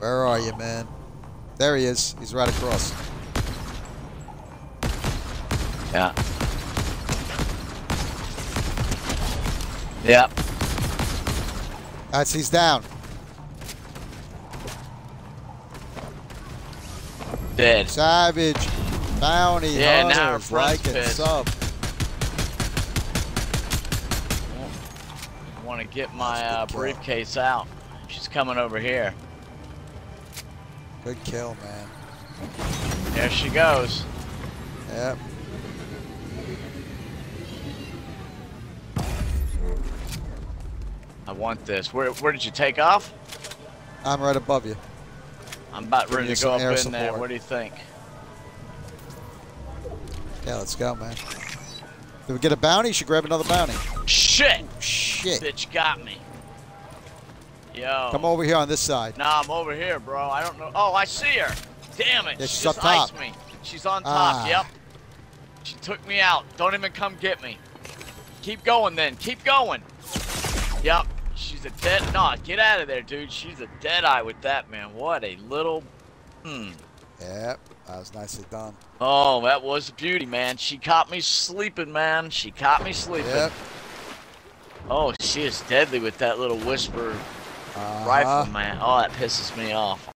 Where are you, man? There he is. He's right across. Yeah. Yep. That's he's down. Dead. Savage. Bounty Yeah, now hunters. friend's Like and pissed. sub. Want to get my uh, briefcase out. She's coming over here. Good kill, man. There she goes. Yep. I want this. Where, where did you take off? I'm right above you. I'm about Give ready to go up in there. What do you think? Yeah, let's go, man. Did we get a bounty? Should grab another bounty. Shit! Shit. Bitch got me. Yo. Come over here on this side. Nah, I'm over here, bro. I don't know. Oh, I see her. Damn it. Yeah, she she's just up top. iced me. She's on top. Ah. Yep. She took me out. Don't even come get me. Keep going then. Keep going. Yep. She's a dead. No, get out of there, dude. She's a dead eye with that, man. What a little. Hmm. Yep. That was nicely done. Oh, that was beauty, man. She caught me sleeping, man. She caught me sleeping. Yep. Oh, she is deadly with that little whisper Uh-huh. rifle, man. Oh, that pisses me off.